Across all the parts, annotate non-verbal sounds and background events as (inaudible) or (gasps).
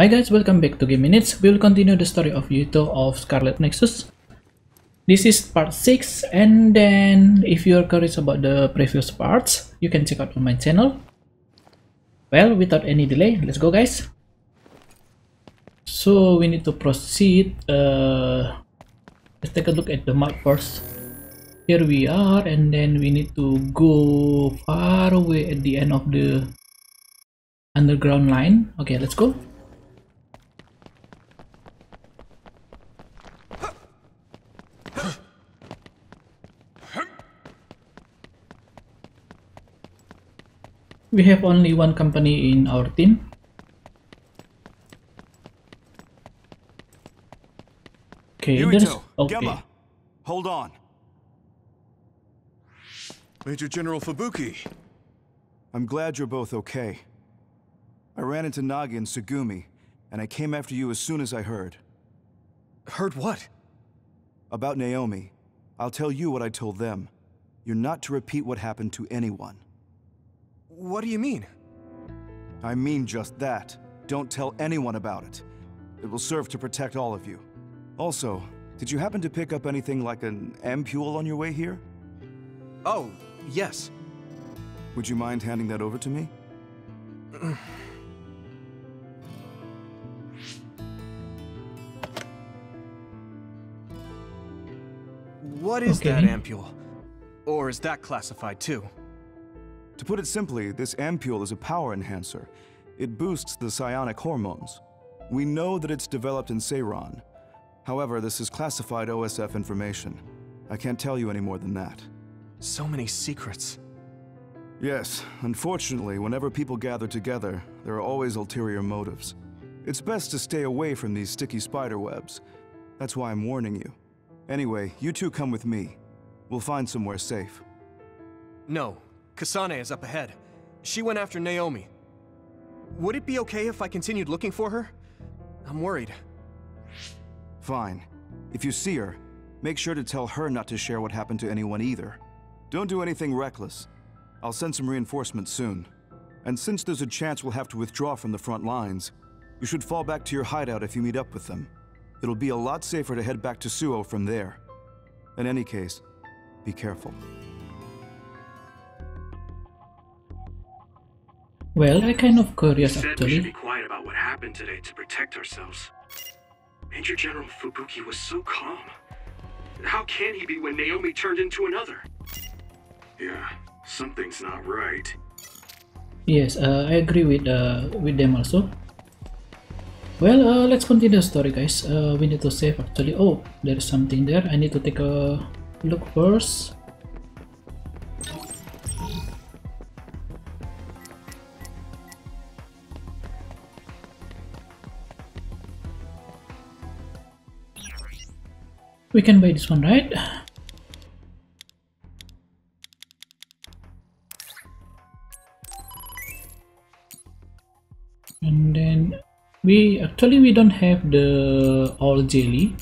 Hi guys, welcome back to Game Minutes. We will continue the story of Yuito of Scarlet Nexus. This is part 6 and then if you are curious about the previous parts, you can check out on my channel. Well, without any delay, let's go guys. So we need to proceed. Uh, let's take a look at the map first. Here we are and then we need to go far away at the end of the underground line. Okay, let's go. We have only one company in our team. Okay, there's okay. Gemma, hold on. Major General Fubuki. I'm glad you're both okay. I ran into Nagi and Tsugumi, and I came after you as soon as I heard. Heard what? About Naomi. I'll tell you what I told them. You're not to repeat what happened to anyone. What do you mean? I mean just that. Don't tell anyone about it. It will serve to protect all of you. Also, did you happen to pick up anything like an ampule on your way here? Oh, yes. Would you mind handing that over to me? What is that Okay. ampule? Or is that classified too? To put it simply, this ampule is a power enhancer. It boosts the psionic hormones. We know that it's developed in Seiran. However, this is classified OSF information. I can't tell you any more than that. So many secrets. Yes, unfortunately, whenever people gather together, there are always ulterior motives. It's best to stay away from these sticky spider webs. That's why I'm warning you. Anyway, you two come with me. We'll find somewhere safe. No, Kasane is up ahead. She went after Naomi. Would it be okay if I continued looking for her? I'm worried. Fine. If you see her, make sure to tell her not to share what happened to anyone either. Don't do anything reckless. I'll send some reinforcements soon. And since there's a chance we'll have to withdraw from the front lines, you should fall back to your hideout if you meet up with them. It'll be a lot safer to head back to Suoh from there. In any case, be careful. Well, I kind of curious said we should be actually. quiet about what happened today to protect ourselves. Major General Fubuki was so calm. How can he be when Naomi turned into another? Yeah, something's not right. Yes, uh, I agree with uh, with them also. Well, uh, let's continue the story, guys. Uh, we need to save actually. Oh, there is something there. I need to take a look first. We can buy this one, right? and then we actually we don't have the all jelly.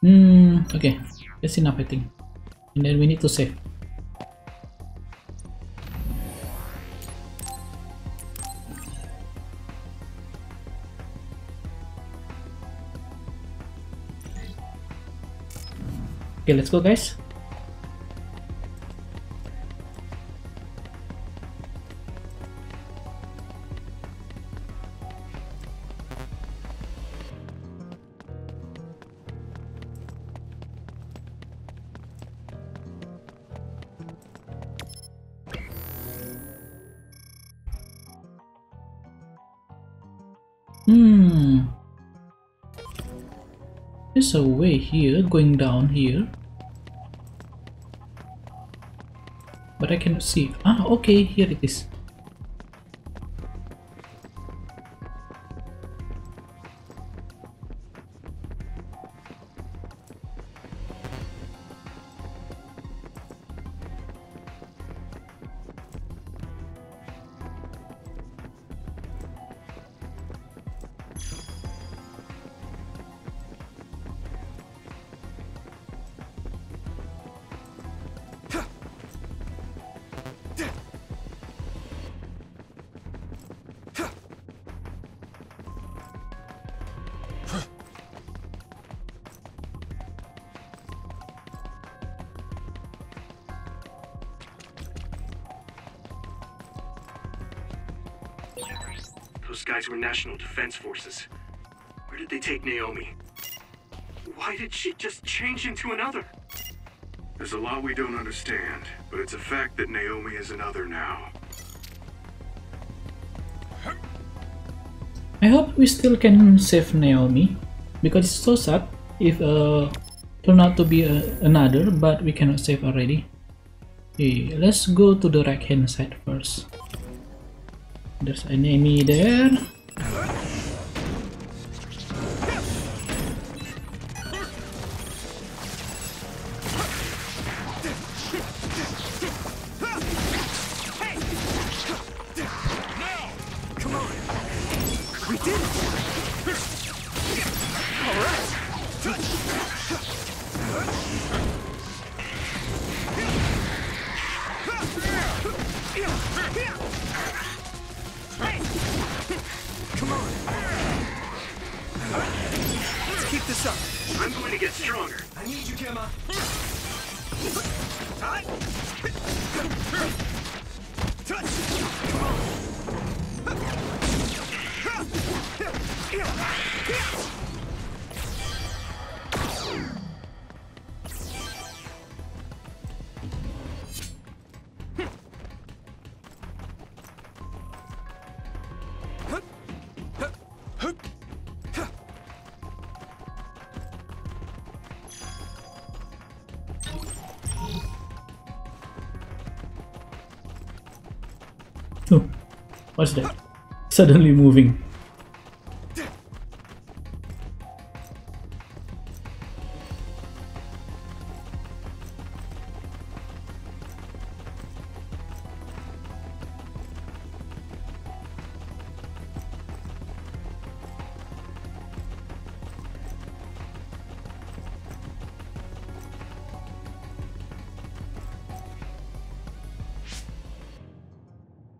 Hmm okay. That's enough i think. And then we need to save okay let's go guys There's a way here, going down here. But I cannot see. Ah, okay, here it is. Guys were National Defense Forces. Where did they take Naomi? Why did she just change into another? There's a lot we don't understand, but it's a fact that Naomi is another now. I hope we still can save Naomi because it's so sad if uh turn out to be a, another but we cannot save already. Okay, let's go to the right hand side first. There's an enemy there. Suddenly moving.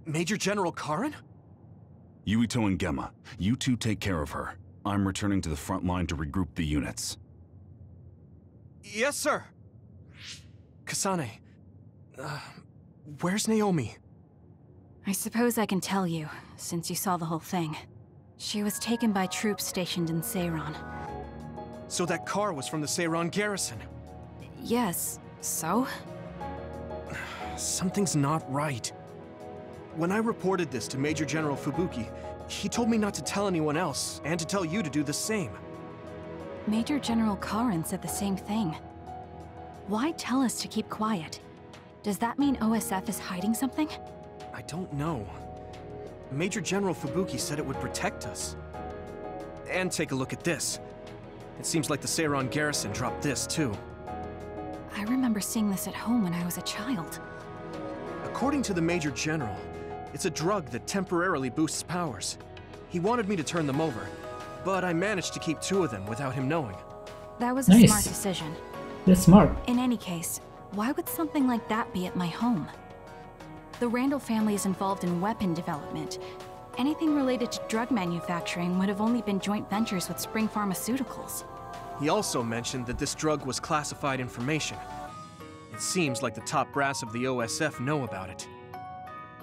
Major General Karen? Yuito and Gemma, you two take care of her. I'm returning to the front line to regroup the units. Yes, sir. Kasane, uh, where's Naomi? I suppose I can tell you, since you saw the whole thing. She was taken by troops stationed in Seiran. So that car was from the Seiran garrison. Yes, so? (sighs) Something's not right. When I reported this to Major General Fubuki, he told me not to tell anyone else, and to tell you to do the same. Major General Karen said the same thing. Why tell us to keep quiet? Does that mean OSF is hiding something? I don't know. Major General Fubuki said it would protect us. And take a look at this. It seems like the Seiran garrison dropped this, too. I remember seeing this at home when I was a child. According to the Major General, it's a drug that temporarily boosts powers. He wanted me to turn them over, but I managed to keep two of them without him knowing. That was a Nice. smart decision. That's smart. In any case, why would something like that be at my home? The Randall family is involved in weapon development. Anything related to drug manufacturing would have only been joint ventures with Spring Pharmaceuticals. He also mentioned that this drug was classified information. It seems like the top brass of the OSF know about it.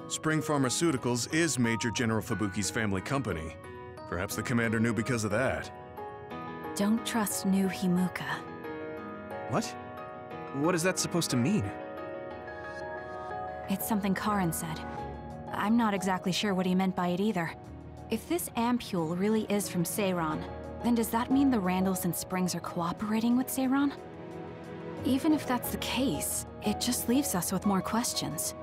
Spring Pharmaceuticals is Major General Fubuki's family company. Perhaps the commander knew because of that. Don't trust new Himuka. What? What is that supposed to mean? It's something Karen said. I'm not exactly sure what he meant by it either. If this ampule really is from Seiran, then does that mean the Randalls and Springs are cooperating with Seiran? Even if that's the case, it just leaves us with more questions.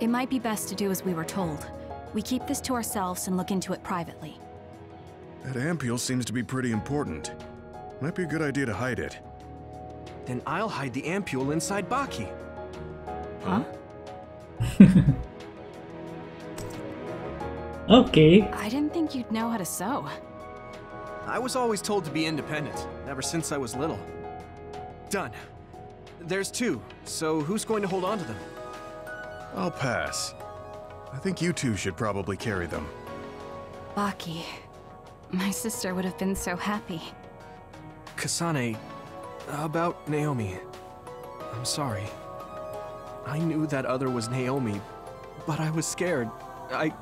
It might be best to do as we were told. We keep this to ourselves and look into it privately. That ampule seems to be pretty important. Might be a good idea to hide it. Then I'll hide the ampule inside Baki. Huh? (laughs) okay. I didn't think you'd know how to sew. I was always told to be independent, ever since I was little. Done. There's two, so who's going to hold on to them? I'll pass. I think you two should probably carry them. Baki. My sister would have been so happy. Kasane, about Naomi. I'm sorry. I knew that other was Naomi, but I was scared. I.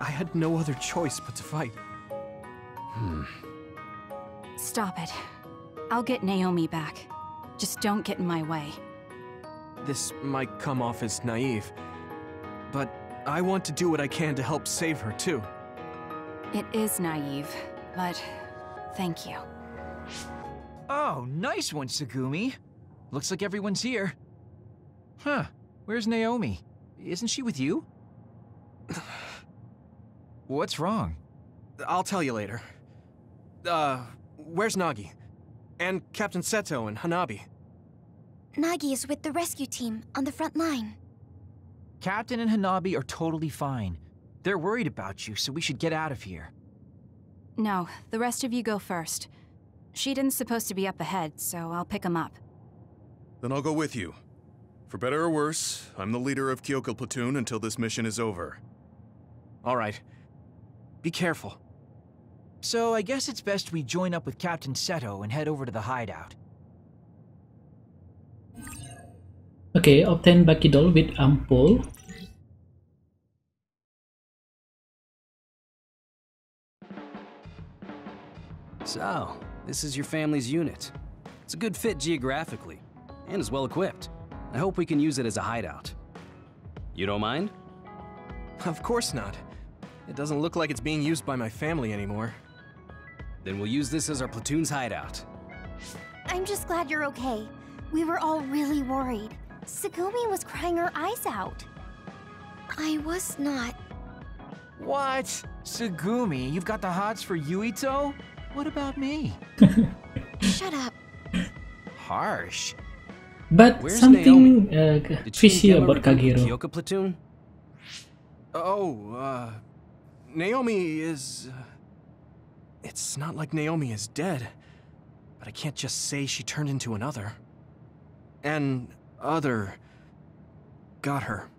I had no other choice but to fight. Hmm. Stop it. I'll get Naomi back. Just don't get in my way. This might come off as naive, but I want to do what I can to help save her, too. It is naive, but thank you. Oh, nice one, Tsugumi. Looks like everyone's here. Huh, where's Naomi? Isn't she with you? (sighs) What's wrong? I'll tell you later. Uh, where's Nagi? And Captain Seto and Hanabi? Nagi is with the rescue team on the front line. Captain and Hanabi are totally fine. They're worried about you, so we should get out of here. No, the rest of you go first. Shiden's supposed to be up ahead, so I'll pick him up. Then I'll go with you. For better or worse, I'm the leader of Kyoka Platoon until this mission is over. All right. Be careful. So I guess it's best we join up with Captain Seto and head over to the hideout. Okay, obtain Baki doll with Ampule. So, this is your family's unit. It's a good fit geographically, and is well equipped. I hope we can use it as a hideout. You don't mind? Of course not. It doesn't look like it's being used by my family anymore. Then we'll use this as our platoon's hideout. I'm just glad you're okay. We were all really worried. Tsugumi was crying her eyes out. I was not. What? Tsugumi, you've got the hots for Yuito? What about me? (laughs) Shut up. Harsh. But Where's something uh, fishy about recruit the Kagero. Kyoka platoon? Oh, uh, Naomi is. Uh, it's not like Naomi is dead, but I can't just say she turned into another. And other got her.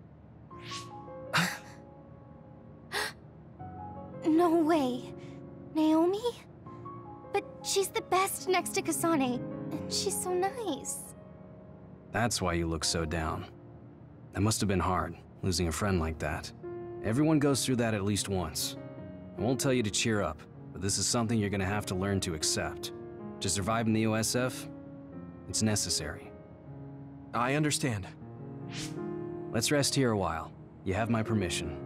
(gasps) No way. Naomi? But she's the best next to Kasane, and she's so nice. That's why you look so down. That must have been hard, losing a friend like that. Everyone goes through that at least once. I won't tell you to cheer up, but this is something you're gonna have to learn to accept. To survive in the OSF, it's necessary. I understand. Let's rest here a while. You have my permission.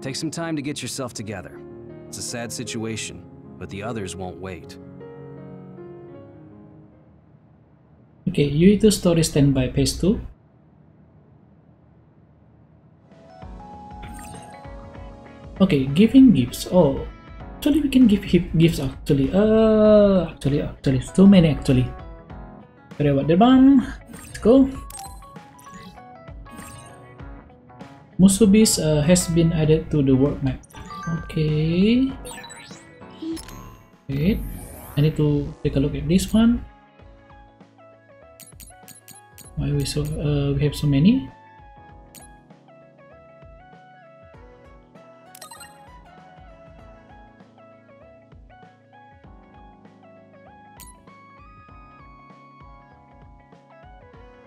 Take some time to get yourself together. It's a sad situation, but the others won't wait. Okay, you Yuito story standby phase 2. Okay, giving gifts. Oh, actually we can give gifts actually. Uh, actually, actually, too many actually. The bang. Let's go. Musubis uh, has been added to the world map. Okay. Wait, I need to take a look at this one. Why we so uh, we have so many?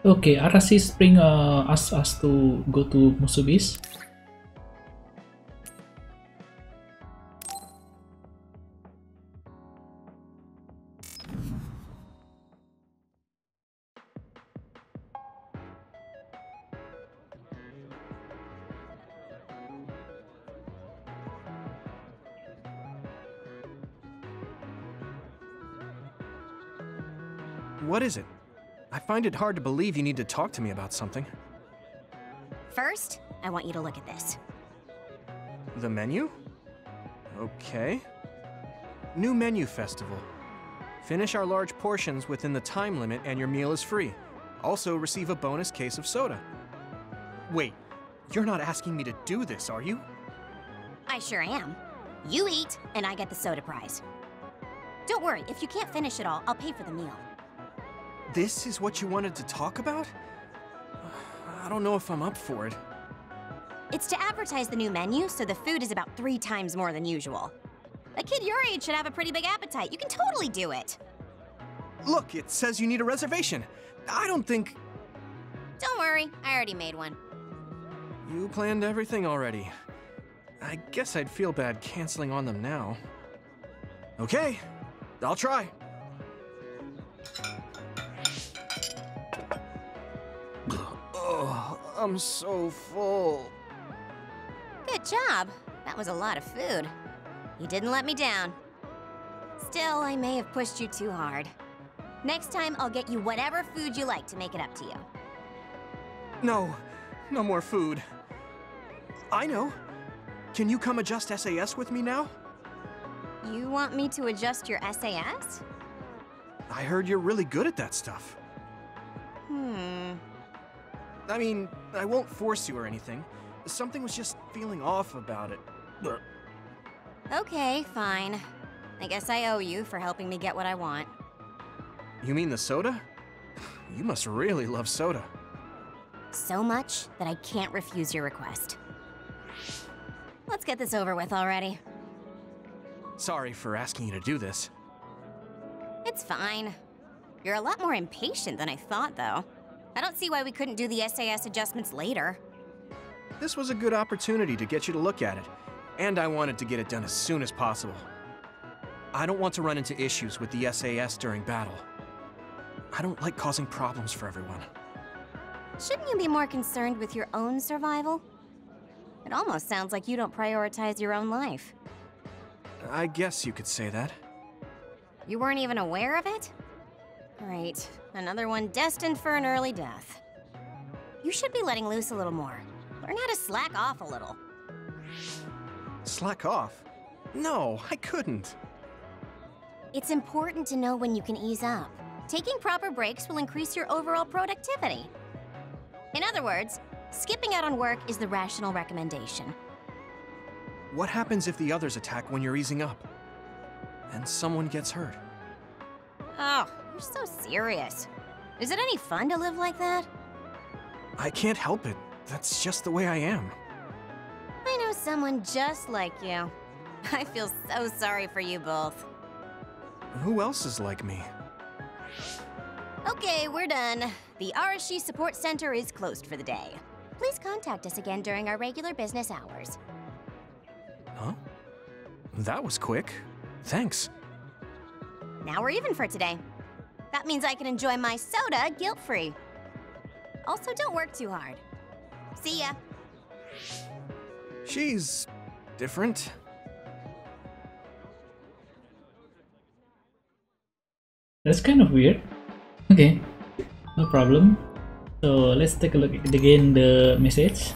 Okay, Arasis bring uh, us us to go to Musubis. Find it hard to believe you need to talk to me about something. First, I want you to look at this. The menu? Okay. New menu festival. Finish our large portions within the time limit and your meal is free. Also receive a bonus case of soda. Wait, you're not asking me to do this, are you? I sure am. You eat, and I get the soda prize. Don't worry, if you can't finish it all, I'll pay for the meal. This is what you wanted to talk about? I don't know if I'm up for it. It's to advertise the new menu, so the food is about three times more than usual. A kid your age should have a pretty big appetite. You can totally do it. Look, it says you need a reservation. I don't think Don't worry, I already made one. you planned everything already. I guess I'd feel bad canceling on them now. Okay, I'll try. Oh, I'm so full. Good job. That was a lot of food. You didn't let me down. Still, I may have pushed you too hard. Next time, I'll get you whatever food you like to make it up to you. No, no more food. I know. Can you come adjust SAS with me now? You want me to adjust your SAS? I heard you're really good at that stuff. Hmm. I mean, I won't force you or anything. Something was just feeling off about it. Okay, fine. I guess I owe you for helping me get what I want. You mean the soda? You must really love soda. So much that I can't refuse your request. Let's get this over with already. Sorry for asking you to do this. It's fine. You're a lot more impatient than I thought, though. I don't see why we couldn't do the SAS adjustments later. This was a good opportunity to get you to look at it, and I wanted to get it done as soon as possible. I don't want to run into issues with the SAS during battle. I don't like causing problems for everyone. Shouldn't you be more concerned with your own survival? It almost sounds like you don't prioritize your own life. I guess you could say that. You weren't even aware of it? Great. Another one destined for an early death. You should be letting loose a little more. Learn how to slack off a little. Slack off? No, I couldn't. It's important to know when you can ease up. Taking proper breaks will increase your overall productivity. In other words, skipping out on work is the rational recommendation. What happens if the others attack when you're easing up? And someone gets hurt? Oh, you're so serious. Is it any fun to live like that? I can't help it. That's just the way I am. I know someone just like you. (laughs) I feel so sorry for you both. Who else is like me? Okay, we're done. The Arashi Support Center is closed for the day. Please contact us again during our regular business hours. Huh? That was quick. Thanks. Now we're even for today. That means I can enjoy my soda guilt-free. Also, don't work too hard. See ya. She's different. That's kind of weird. Okay, no problem. So let's take a look at again the message.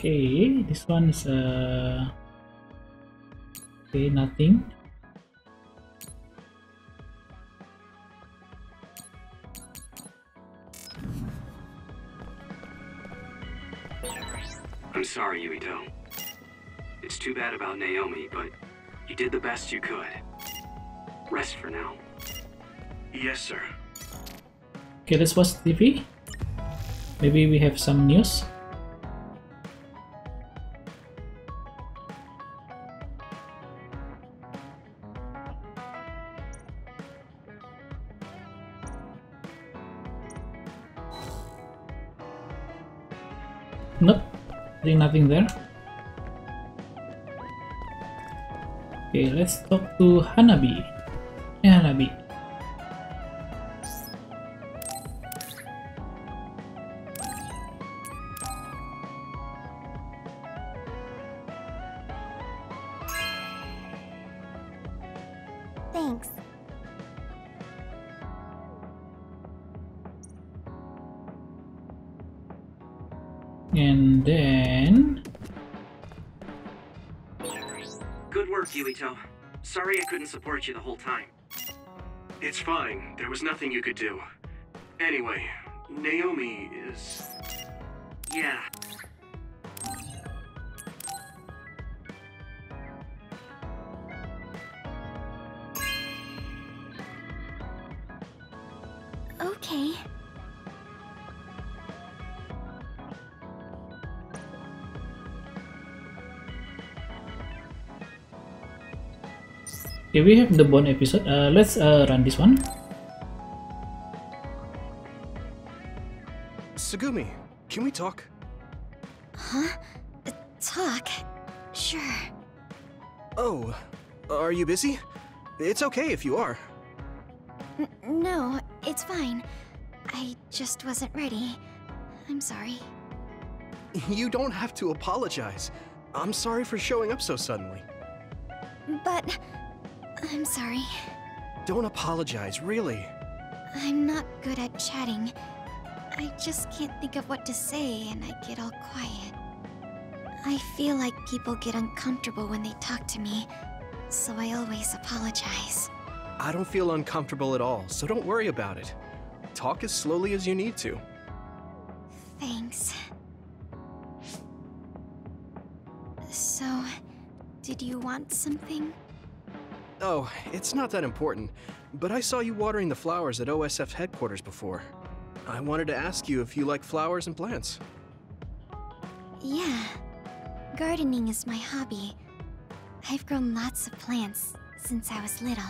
Okay, this one is uh okay nothing. I'm sorry, Yuito. It's too bad about Naomi, but you did the best you could. Rest for now. Yes, sir. Okay, let's watch TV. Maybe we have some news. Nothing there. Okay, let's talk to Hanabi. Hey, Hanabi. And then... Good work, Yuito. Sorry I couldn't support you the whole time. It's fine. There was nothing you could do. Anyway, Naomi is... Yeah. Okay, we have the bone episode. Uh, let's uh, run this one. Tsugumi, can we talk? Huh? Uh, Talk? Sure. Oh, are you busy? It's okay if you are. N no, it's fine. I just wasn't ready. I'm sorry. You don't have to apologize. I'm sorry for showing up so suddenly. But I'm sorry. Don't apologize, really. I'm not good at chatting. I just can't think of what to say and I get all quiet. I feel like people get uncomfortable when they talk to me, so I always apologize. I don't feel uncomfortable at all, so don't worry about it. Talk as slowly as you need to. Thanks. So, did you want something? Oh, it's not that important, but I saw you watering the flowers at OSF headquarters before. I wanted to ask you if you like flowers and plants. Yeah. Gardening is my hobby. I've grown lots of plants since I was little.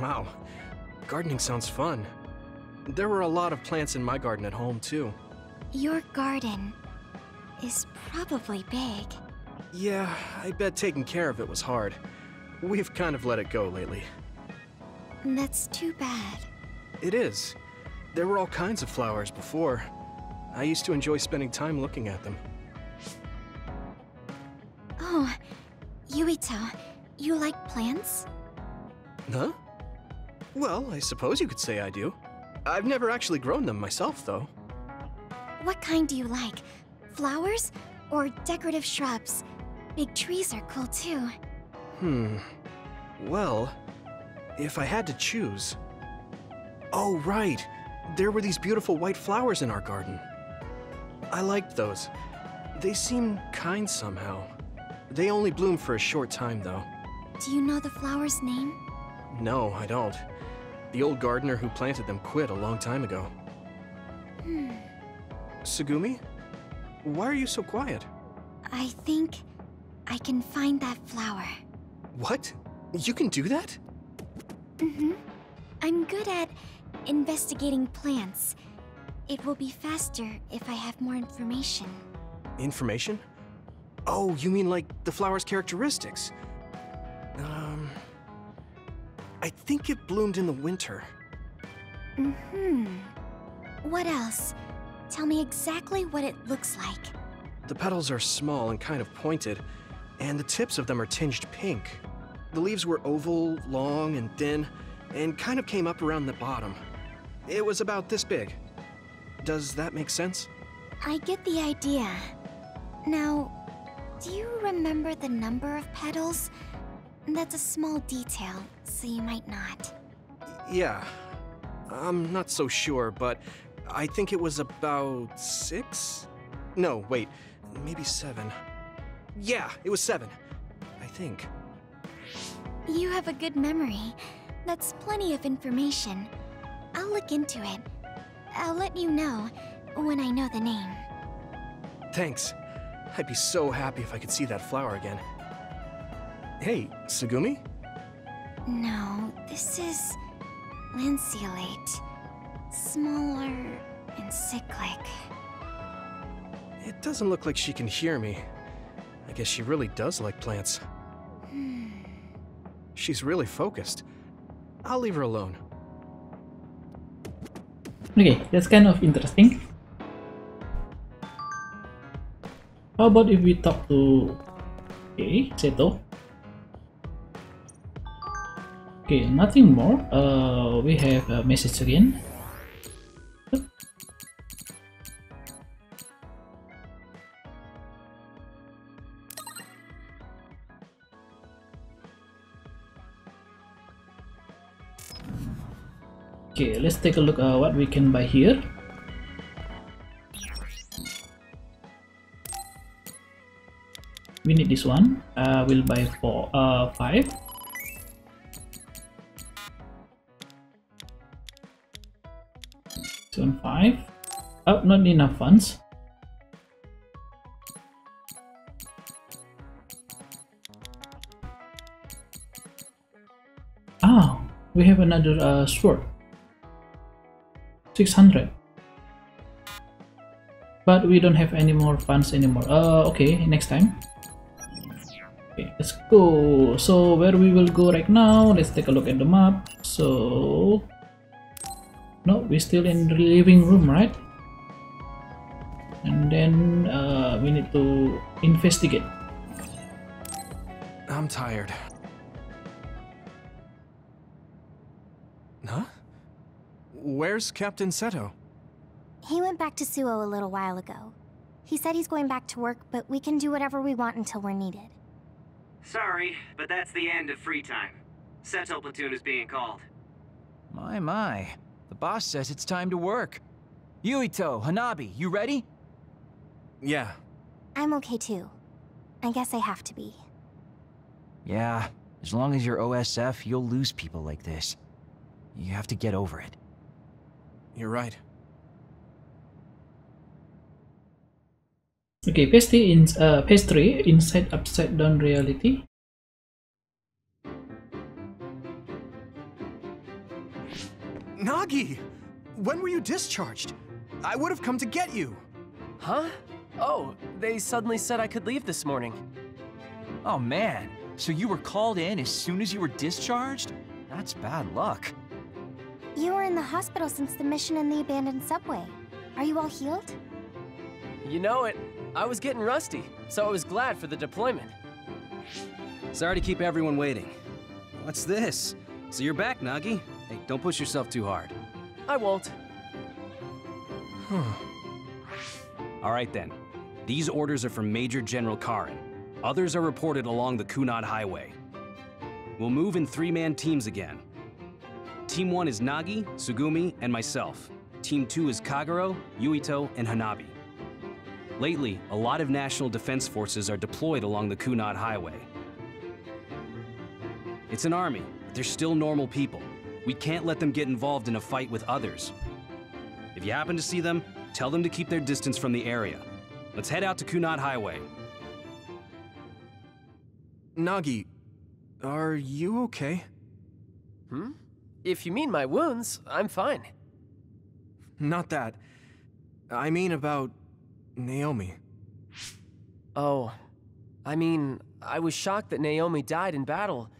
Wow, gardening sounds fun. There were a lot of plants in my garden at home, too. Your garden is probably big. Yeah, I bet taking care of it was hard. We've kind of let it go lately. That's too bad. It is. There were all kinds of flowers before. I used to enjoy spending time looking at them. Oh, Yuito, you like plants? Huh? Well, I suppose you could say I do. I've never actually grown them myself, though. What kind do you like? Flowers or decorative shrubs? Big trees are cool too. Hmm. Well, if I had to choose. Oh, right. There were these beautiful white flowers in our garden. I liked those. They seemed kind somehow. They only bloom for a short time, though. Do you know the flower's name? No, I don't. The old gardener who planted them quit a long time ago. Hmm. Tsugumi? Why are you so quiet? I think I can find that flower. What? You can do that? Mm-hmm. I'm good at investigating plants. It will be faster if I have more information. Information? Oh, you mean like the flower's characteristics? Um... I think it bloomed in the winter. Mm-hmm. What else? Tell me exactly what it looks like. The petals are small and kind of pointed, and the tips of them are tinged pink. The leaves were oval, long, and thin, and kind of came up around the bottom. It was about this big. Does that make sense? I get the idea. Now, do you remember the number of petals? That's a small detail, so you might not. Yeah. I'm not so sure, but I think it was about six? No, wait, maybe seven. Yeah, it was seven. I think. You have a good memory. That's plenty of information. I'll look into it. I'll let you know when I know the name. Thanks. I'd be so happy if I could see that flower again. Hey, Tsugumi? No, this is lanceolate. Smaller and cyclic. It doesn't look like she can hear me. I guess she really does like plants. She's really focused. I'll leave her alone. Okay, that's kind of interesting. How about if we talk to okay, Seto? Okay, nothing more. Uh, we have a message again. Let's take a look at what we can buy here. We need this one. Uh, we'll buy four, uh, five. Seven five. Oh, not enough funds. we have another uh, sword 600 but we don't have any more funds anymore. Uh okay next time. Okay let's go. So where we will go right now? Let's take a look at the map. So no we're still in the living room right? And then uh, we need to investigate. I'm tired. Where's Captain Seto? He went back to Suoh a little while ago. He said he's going back to work, but we can do whatever we want until we're needed. Sorry, but that's the end of free time. Seto platoon is being called. My, my. The boss says it's time to work. Yuito, Hanabi, you ready? Yeah. I'm okay too. I guess I have to be. Yeah, as long as you're OSF, you'll lose people like this. You have to get over it. You're right. okay pastry in uh, pastry inside upside down reality Nagi! When were you discharged? I would have come to get you. Huh? Oh, they suddenly said I could leave this morning. Oh man, so you were called in as soon as you were discharged? That's bad luck. You were in the hospital since the mission in the abandoned subway. Are you all healed? You know it. I was getting rusty, so I was glad for the deployment. Sorry to keep everyone waiting. What's this? So you're back, Nagi? Hey, don't push yourself too hard. I won't. All right then. These orders are from Major General Karen. Others are reported along the Kunad Highway. We'll move in three-man teams again. Team 1 is Nagi, Tsugumi, and myself. Team 2 is Kagero, Yuito, and Hanabi. Lately, a lot of national defense forces are deployed along the Kunad Highway. It's an army, but they're still normal people. We can't let them get involved in a fight with others. If you happen to see them, tell them to keep their distance from the area. Let's head out to Kunad Highway. Nagi, are you okay? Hmm? If you mean my wounds, I'm fine. Not that. I mean about Naomi. Oh, I mean, I was shocked that Naomi died in battle,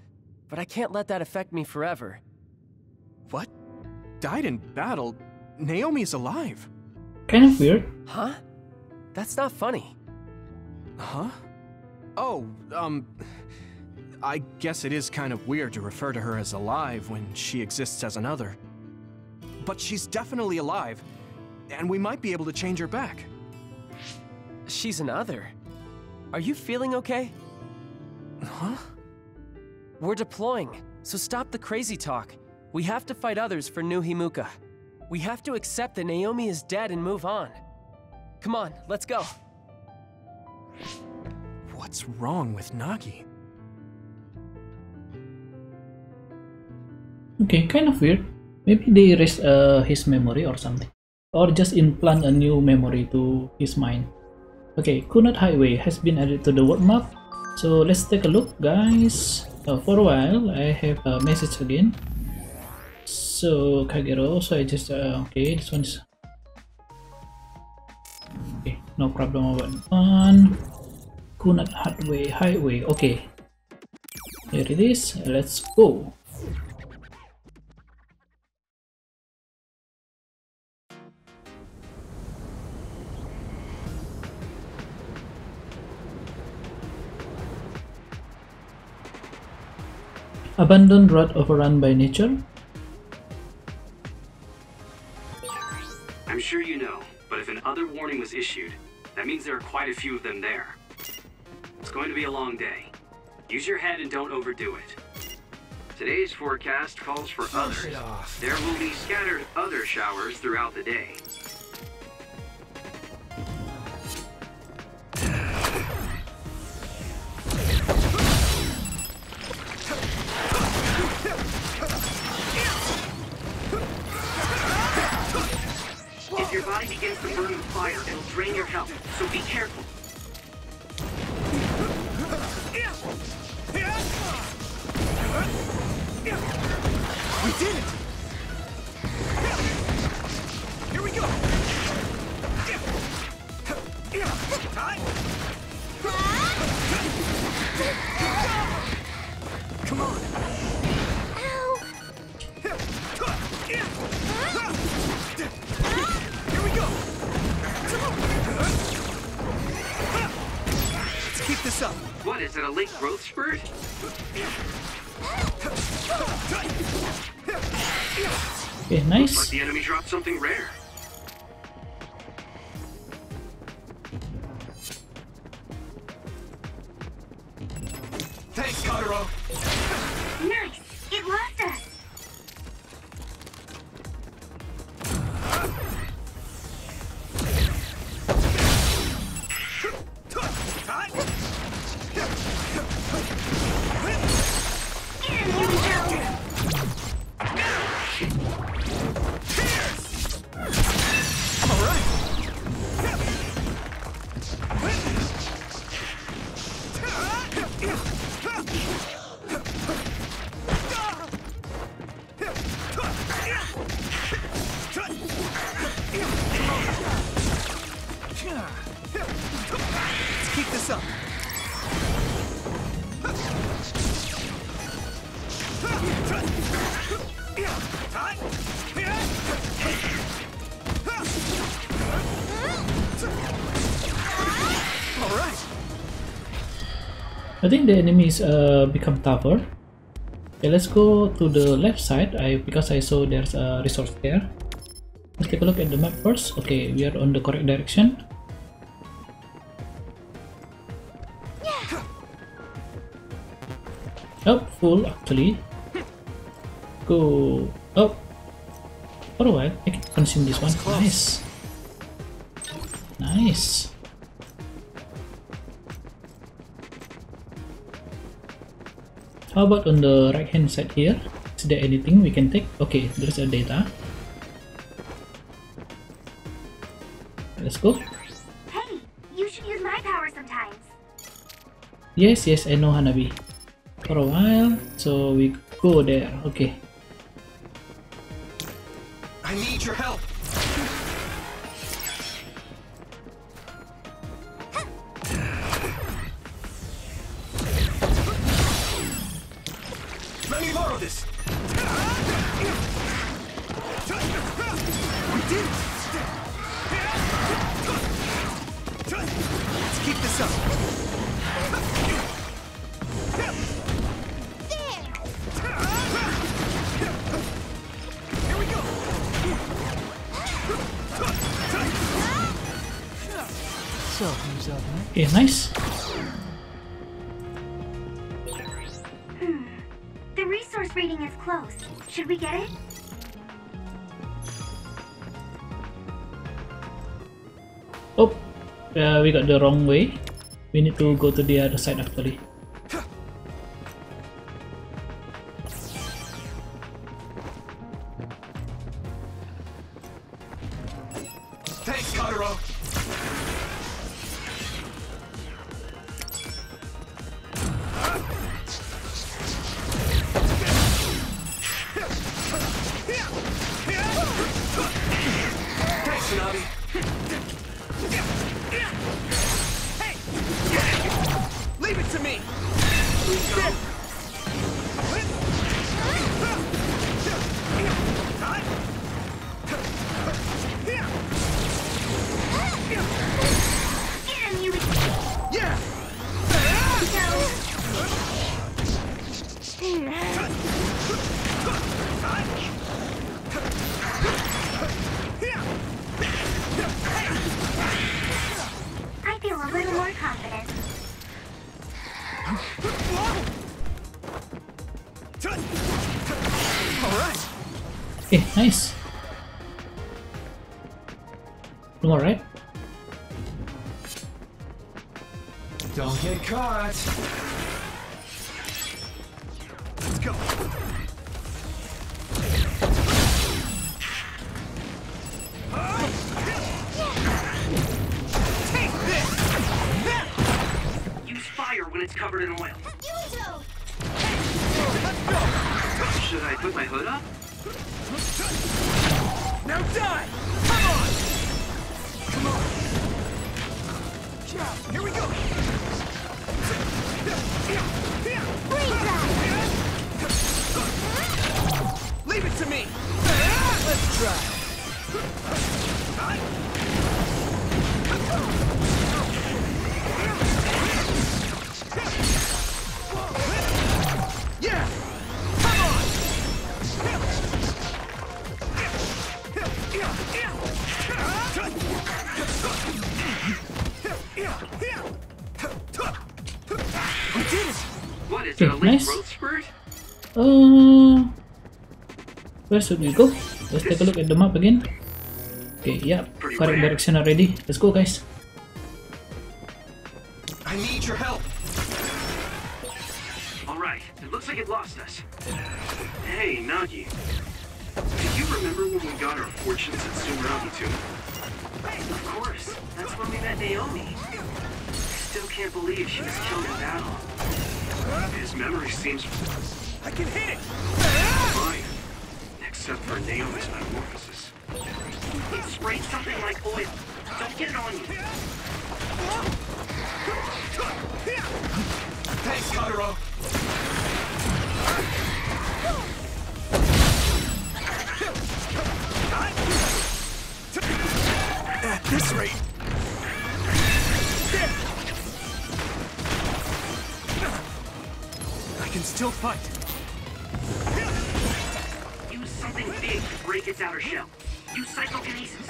but I can't let that affect me forever. What? Died in battle? Naomi's alive. kind of weird Huh? That's not funny. Huh? Oh, um. I guess it is kind of weird to refer to her as alive when she exists as another. But she's definitely alive, and we might be able to change her back. She's another. Are you feeling okay? Huh? We're deploying, so stop the crazy talk. We have to fight others for New Himuka. We have to accept that Naomi is dead and move on. Come on, let's go. What's wrong with Nagi? Okay kind of weird. Maybe they erase uh, his memory or something. Or just implant a new memory to his mind. Okay Kunad highway has been added to the world map. So let's take a look guys. Uh, for a while i have a message again. So kagero so i just uh, okay this one's okay no problem about one. Kunad highway highway okay. Here it is. Let's go Abandoned road overrun by nature? I'm sure you know, but if another warning was issued, that means there are quite a few of them there. It's going to be a long day. Use your head and don't overdo it. Today's forecast calls for others. There will be scattered other showers throughout the day. I think the enemies uh, become tougher. Okay, let's go to the left side. I because I saw there's a resource there. Let's take a look at the map first. Okay, we are on the correct direction. Oh, full actually. Go. Oh, for a while I can consume this one. Nice. Nice. How about on the right hand side here? Is there anything we can take? Okay, there's a data. Let's go. Hey, you should use my power sometimes. Yes, yes, I know Hanabi. For a while, so we go there. Okay. I need your help. We got the wrong way. We need to go to the other side actually. Nice. No more, right? Where should we go? Let's take a look at the map again. Okay, yeah, correct direction already. Let's go, guys. At. I can still fight. Use something big to break its outer shell. Use psychokinesis.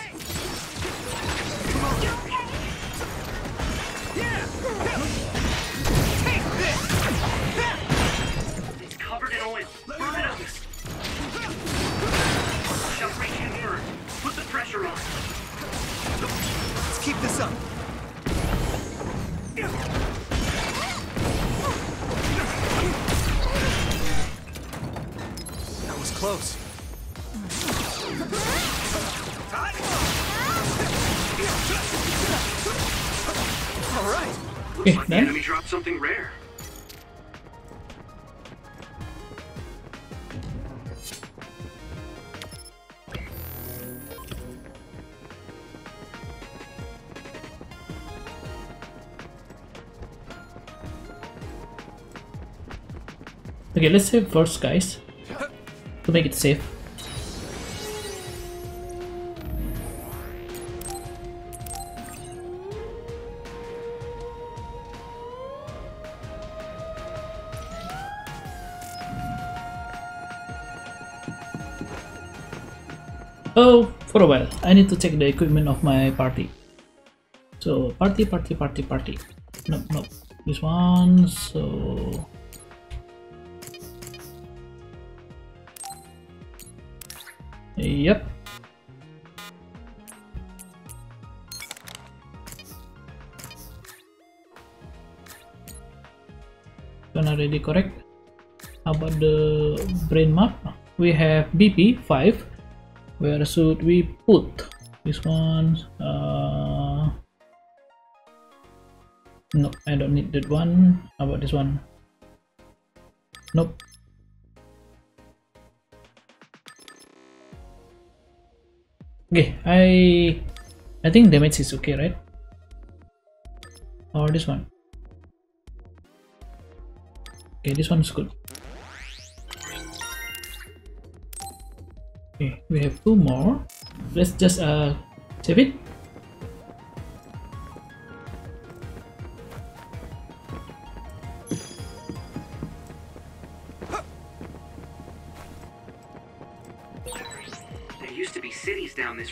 Come on. Yeah. Take this. It's covered in oil. Burn it up. Shell radiant burn. Put the pressure on. Let's keep this up. That was close. All right. Looks like the enemy dropped something rare. Okay, let's save first, guys, to make it safe. Oh, for a while, I need to check the equipment of my party. So, party, party, party, party. No, no. This one, so... Yep. One already correct. How about the brain map? We have BP 5. Where should we put this one? Uh, no, I don't need that one. How about this one? Nope. Okay, I I think damage is okay, right? Or this one? Okay, this one is good. Okay, we have two more. Let's just uh save it.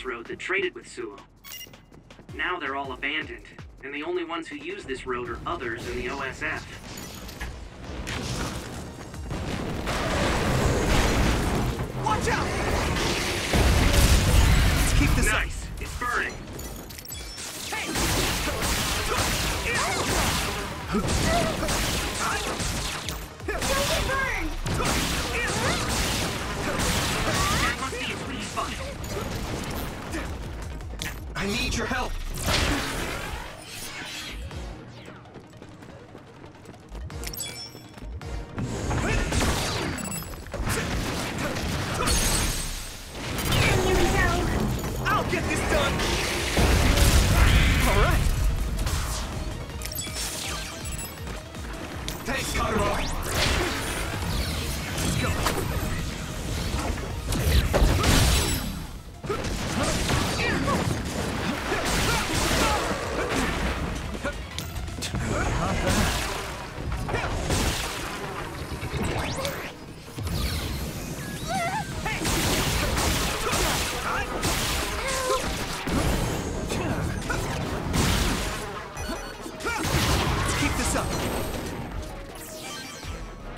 Road that traded with Suoh. Now they're all abandoned, and the only ones who use this road are others in the OSF. Watch out! Your help.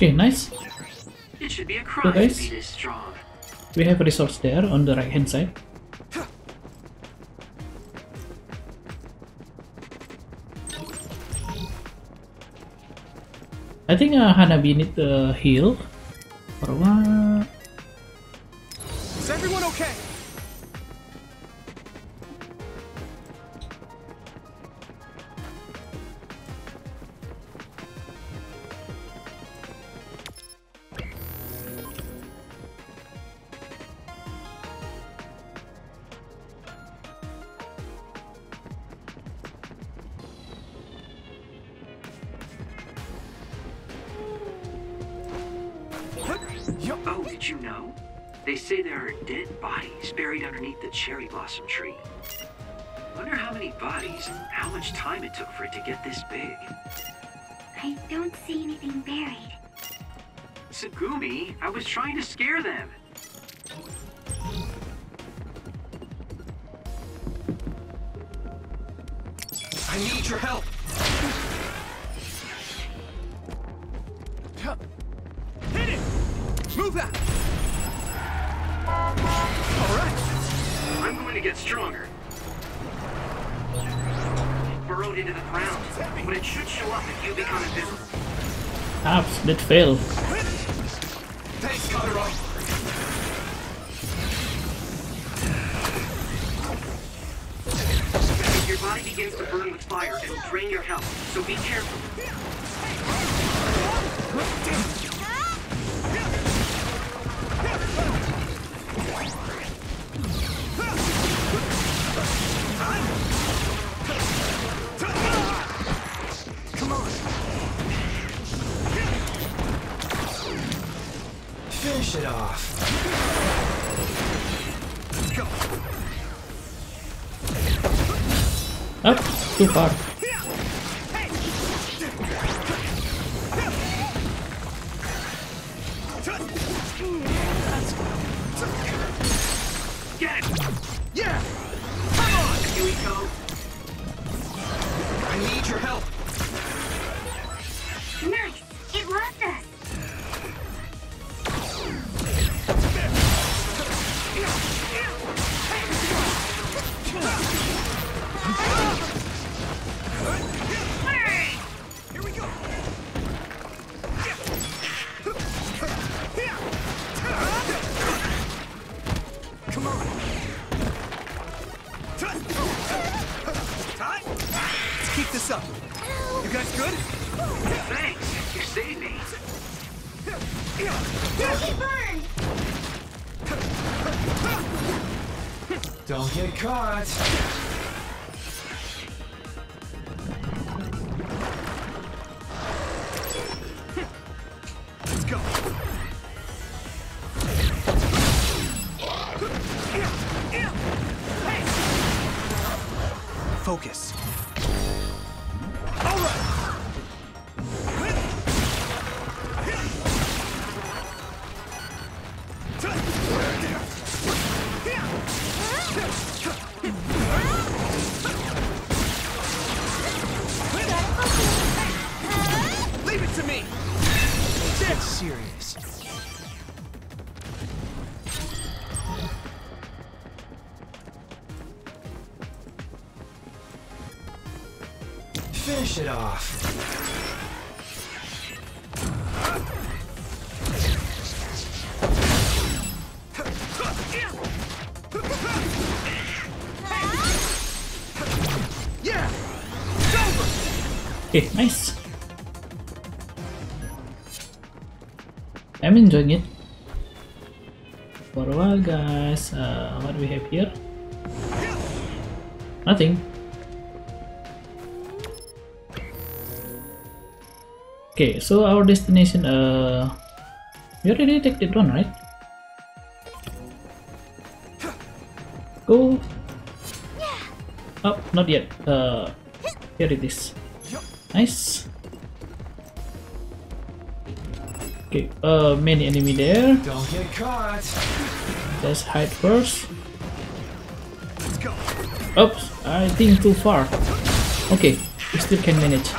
Okay, nice. It should be a So to guys, be this strong. we have a resource there on the right hand side. I think uh, Hanabi need a heal did you know? They say there are dead bodies buried underneath the cherry blossom tree. Wonder how many bodies and how much time it took for it to get this big. I don't see anything buried. Tsugumi, I was trying to scare them. I need your help. Get stronger. Burrowed into the ground, but it should show up if you become invisible. Ah, Apps that fail. Thanks, Kagero. If your body begins to burn with fire, it'll drain your health, so be careful. Finish it off. Go. Up, too far. Focus. I'm enjoying it. For a while, guys. Uh, what do we have here? Nothing. Okay, so our destination, uh, we already take that one, right? Go. Oh, not yet. Uh, here it is. Nice. Okay, uh, many enemy there. Don't get caught. Let's hide first. Oops, I think too far. Okay, we still can manage.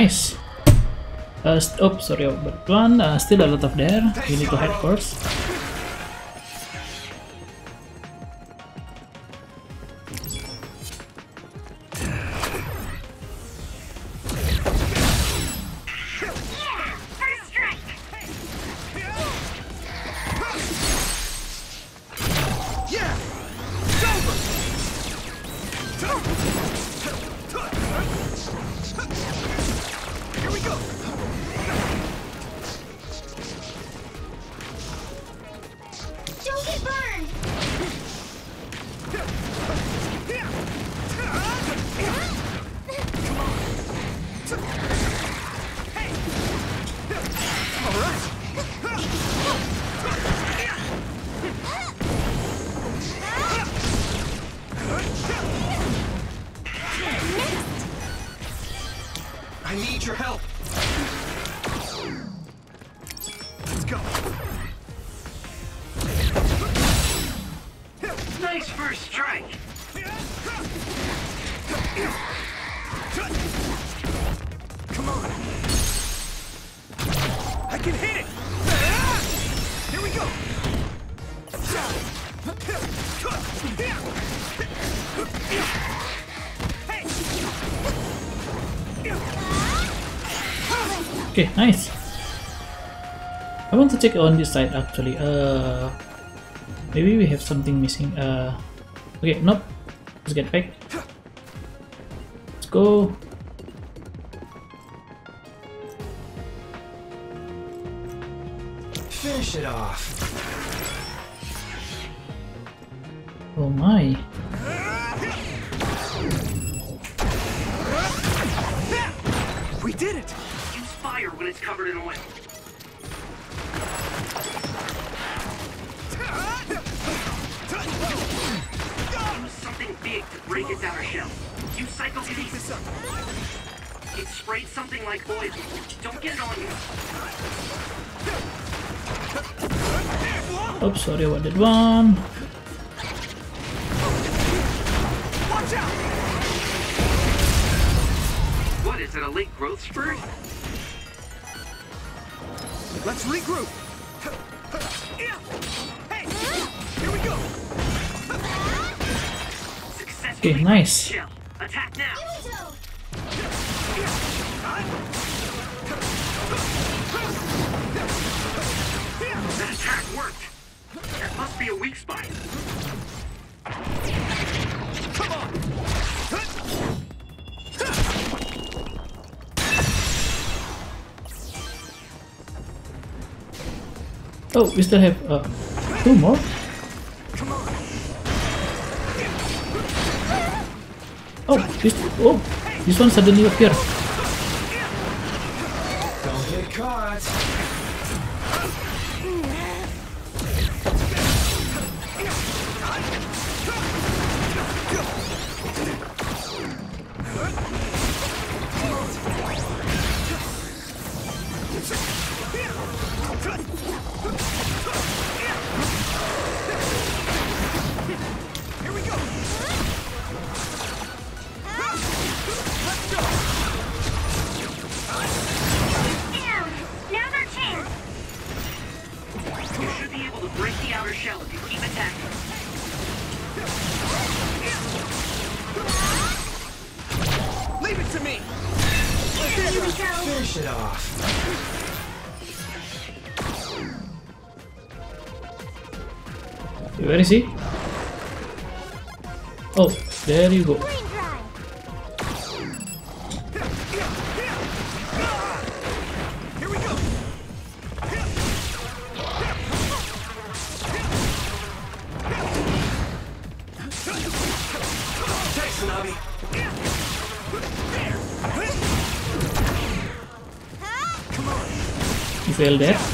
Nice. Uh, oh, sorry about one. Uh, still a lot of there. We need to first. First check on this side actually. Uh, maybe we have something missing. Uh, okay, nope. Let's get back. Let's go. Oops, sorry about that one. Watch out! What, is it a late growth spurt? Let's regroup! Hey! Here we go! Okay, nice. Be a weak spot. Come on! Oh, we still have uh, two more. Oh, this oh, this one suddenly appeared. There you go. Failed there.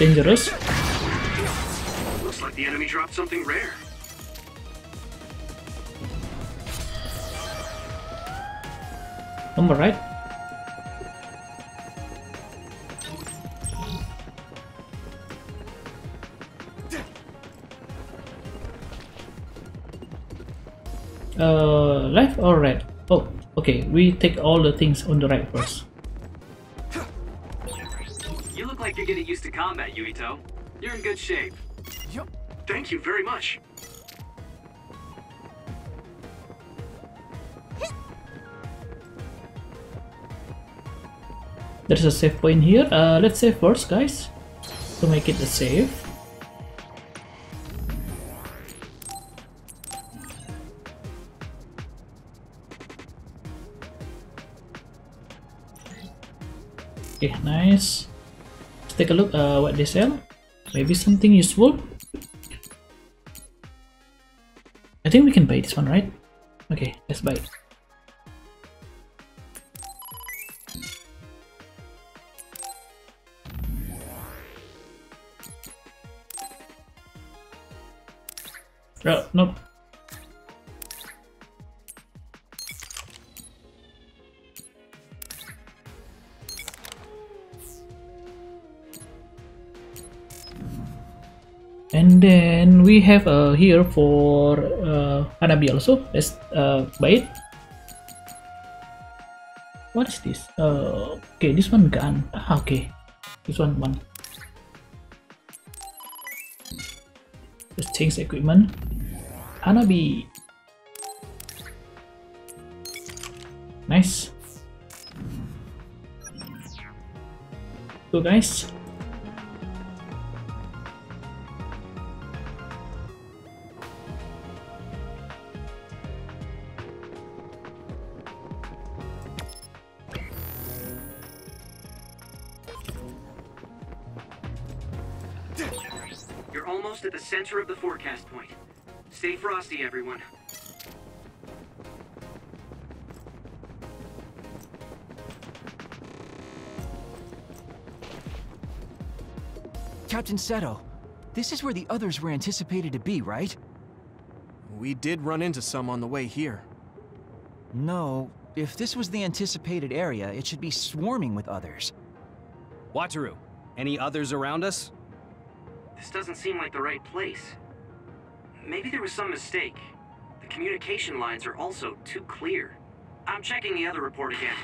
Dangerous. Looks like the enemy dropped something rare. Number right. Uh, left or right? Oh, okay. We take all the things on the right first. To combat, Yuito. You're in good shape. Thank you very much. There's a save point here. Uh, let's save first, guys, to make it a save. Okay, nice. Take a look uh, what they sell. Maybe something useful. I think we can buy this one, right? Okay, let's buy it. Uh, nope. And then we have uh, here for uh, Hanabi also. Let's uh, buy it. What is this? Uh, okay, this one gun. Ah, okay, this one one. Let's change equipment. Hanabi. Nice. So guys. You're almost at the center of the forecast point. Stay frosty, everyone. Captain Seto, this is where the others were anticipated to be, right? We did run into some on the way here. No, if this was the anticipated area, it should be swarming with others. Wataru, any others around us? This doesn't seem like the right place. Maybe there was some mistake. The communication lines are also too clear. I'm checking the other report again.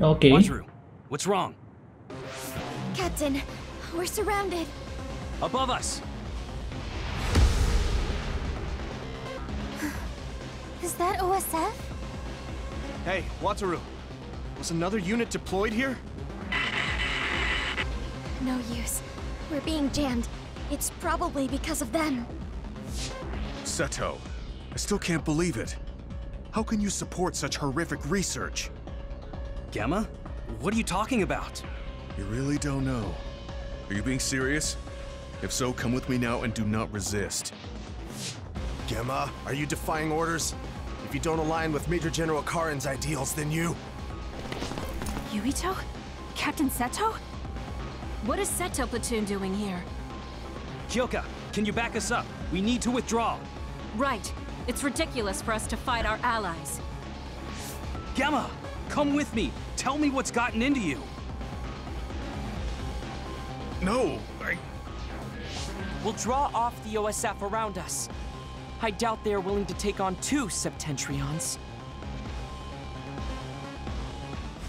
Okay. Wataru, what's wrong? Captain, we're surrounded. Above us! (sighs) Is that OSF? Hey, Wataru. Was another unit deployed here? No use. We're being jammed. It's probably because of them. Seto, I still can't believe it. How can you support such horrific research? Gemma? What are you talking about? You really don't know. Are you being serious? If so, come with me now and do not resist. Gemma, are you defying orders? If you don't align with Major General Karen's ideals, then you... Yuito? Captain Seto? What is Seto Platoon doing here? Kyoka, can you back us up? We need to withdraw. Right. It's ridiculous for us to fight our allies. Gemma, come with me. Tell me what's gotten into you. No, I, will draw off the OSF around us. I doubt they are willing to take on two Septentrions.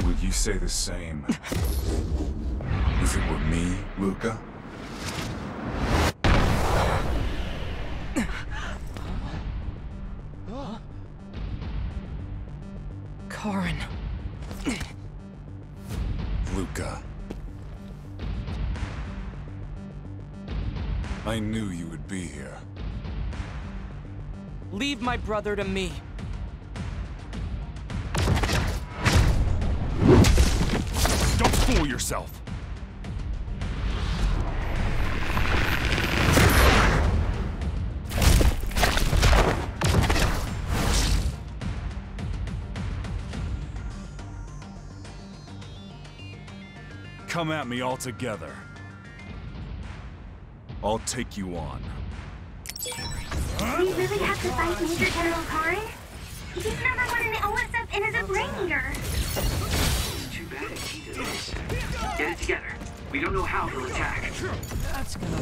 Would you say the same if it were me, Luka? Karen. Luka. I knew you would be here. Leave my brother to me. Fool yourself! Come at me all together. I'll take you on. We really have to fight Major General Karen? He's number one in the OSF and is a brain eater. Too bad he this. Get it together. We don't know how he'll attack. That's gonna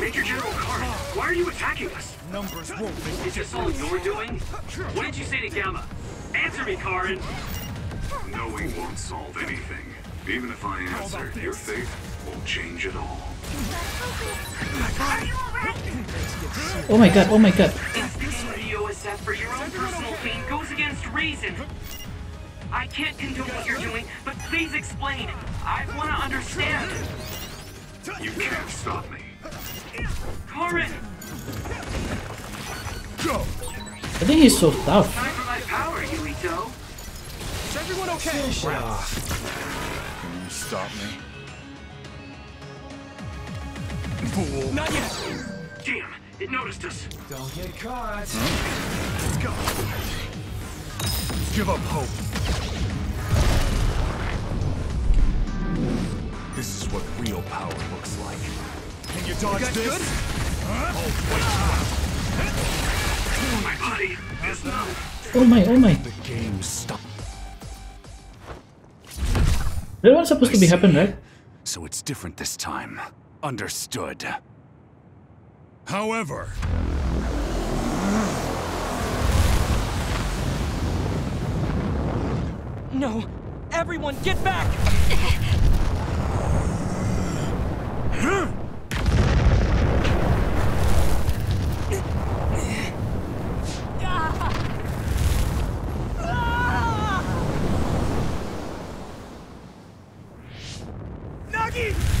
Major General Karen, why are you attacking us? Numbers won't make Is this all you're doing? What did you say to Gemma? Answer me, Karen! Knowing won't solve anything. Even if I answer, your fate won't change at all. Oh my god, oh my god. Instilling the OSF for your own personal gain goes against reason. I can't condone what you're doing, but please explain. I want to understand. You can't stop me. Karen! Go! I think he's so tough. Time for my power, Yuito. Is everyone okay? Can you stop me? Fool. Not yet. Damn, it noticed us. Don't get caught. Let's go. Give up hope. This is what real power looks like. Can you dodge You this? good? Oh, oh, my body is numb. Oh my, oh my. The game stopped. That was supposed to be happen, right? So it's different this time. Understood. However, No! Everyone, get back! Nagi!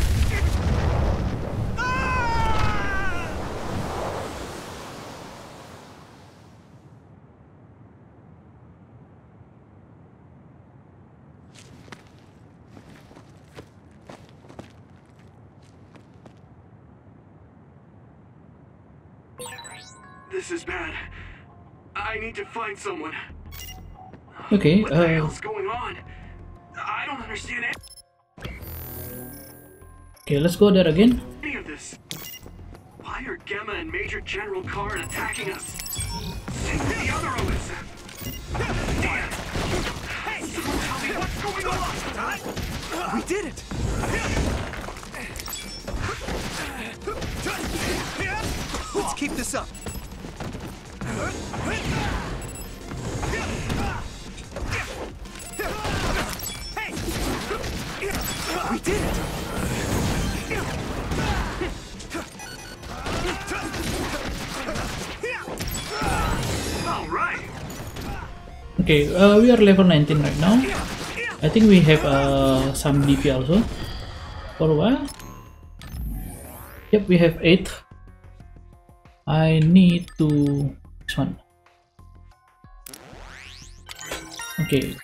This is bad. I need to find someone. Okay, What the uh, hell's going on? I don't understand it. okay, let's go there again. any of this. Why are Gemma and Major General Karen attacking us? Send me the other OSF. Damn! Someone tell me what's going on! We did it! Let's keep this up. We did it! Okay, uh, we are level 19 right now. I think we have uh, some BP also. For a while. Yep, we have 8. I need to... This one. Okay.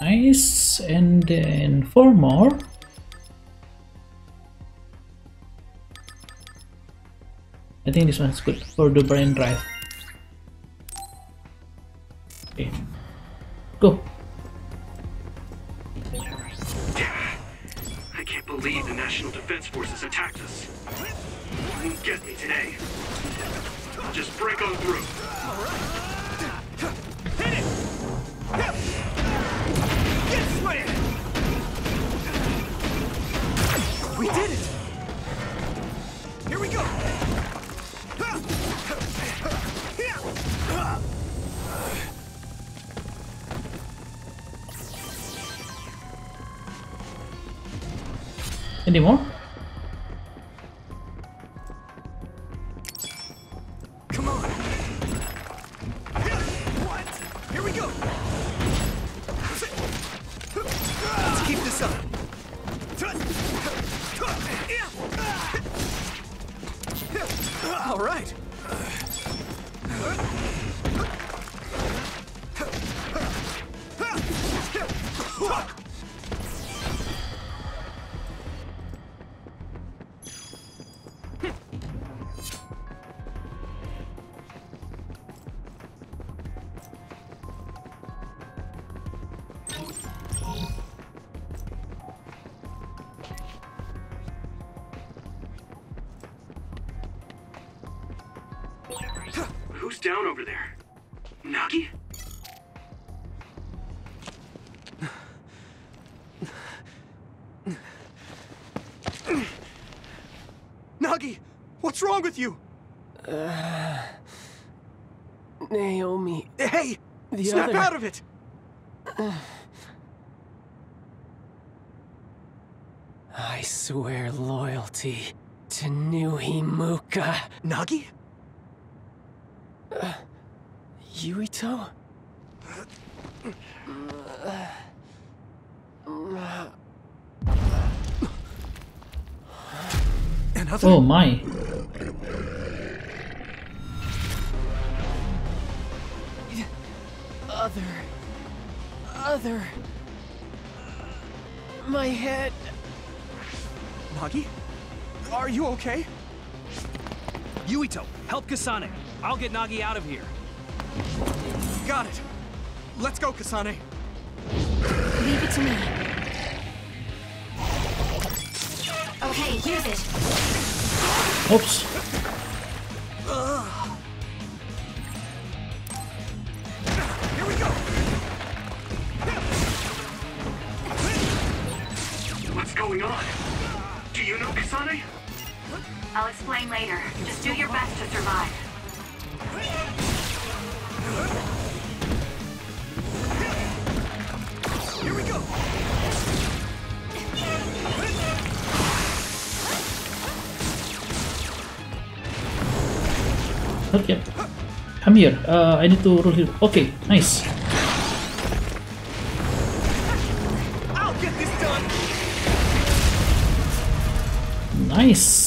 Nice. And then 4 more. I think this one's good for the brain drive. Okay. Go. Believe the National Defense Forces attacked us. You won't get me today. Just break on through. Hit it! We did it! Here we go! Any down over there? Nagi? Nagi, what's wrong with you? Uh, Naomi. Hey, The snap other- out of it. (sighs) I swear loyalty to New Himuka. Nagi? Uh, Yuito? Another? Oh my. Other. Other. My head. Nagi? Are you okay? Yuito, help Kasane. I'll get Nagi out of here. Got it. Let's go, Kasane. Leave it to me. Okay, here's it. Oops. Here. Uh, I need to roll here. Okay, nice. I'll get this done. Nice.